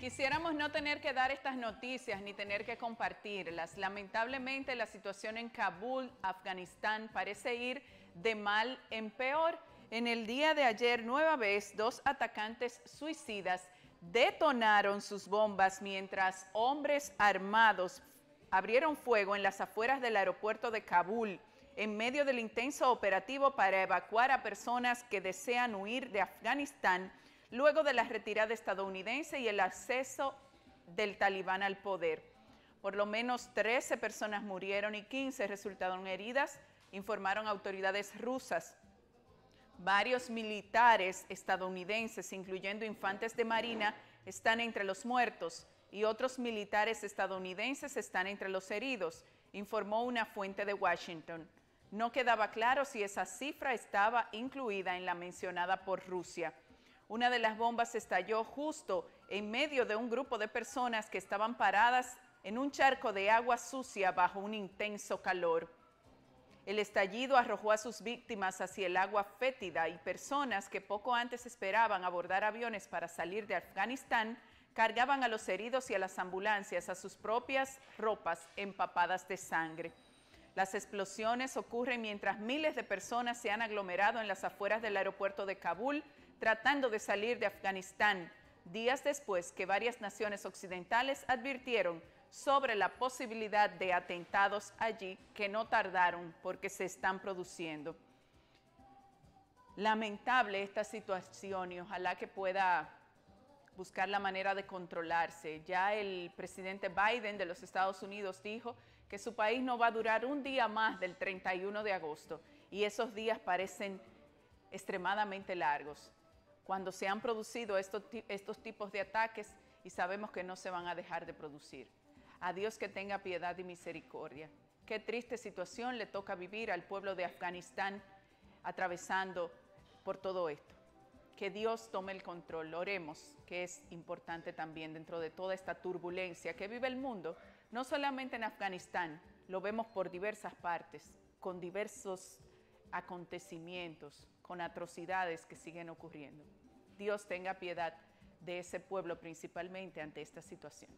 Quisiéramos no tener que dar estas noticias ni tener que compartirlas. Lamentablemente la situación en Kabul, Afganistán, parece ir de mal en peor. En el día de ayer, nueva vez, dos atacantes suicidas detonaron sus bombas mientras hombres armados abrieron fuego en las afueras del aeropuerto de Kabul en medio del intenso operativo para evacuar a personas que desean huir de Afganistán luego de la retirada estadounidense y el acceso del talibán al poder. Por lo menos 13 personas murieron y 15 resultaron heridas, informaron autoridades rusas. Varios militares estadounidenses, incluyendo infantes de marina, están entre los muertos y otros militares estadounidenses están entre los heridos, informó una fuente de Washington. No quedaba claro si esa cifra estaba incluida en la mencionada por Rusia. Una de las bombas estalló justo en medio de un grupo de personas que estaban paradas en un charco de agua sucia bajo un intenso calor. El estallido arrojó a sus víctimas hacia el agua fétida y personas que poco antes esperaban abordar aviones para salir de Afganistán cargaban a los heridos y a las ambulancias a sus propias ropas empapadas de sangre. Las explosiones ocurren mientras miles de personas se han aglomerado en las afueras del aeropuerto de Kabul tratando de salir de Afganistán, días después que varias naciones occidentales advirtieron sobre la posibilidad de atentados allí que no tardaron porque se están produciendo. Lamentable esta situación y ojalá que pueda buscar la manera de controlarse. Ya el presidente Biden de los Estados Unidos dijo que su país no va a durar un día más del 31 de agosto y esos días parecen extremadamente largos cuando se han producido estos, estos tipos de ataques y sabemos que no se van a dejar de producir. A Dios que tenga piedad y misericordia. Qué triste situación le toca vivir al pueblo de Afganistán atravesando por todo esto. Que Dios tome el control. Oremos, que es importante también dentro de toda esta turbulencia que vive el mundo, no solamente en Afganistán, lo vemos por diversas partes, con diversos acontecimientos, con atrocidades que siguen ocurriendo. Dios tenga piedad de ese pueblo principalmente ante esta situación.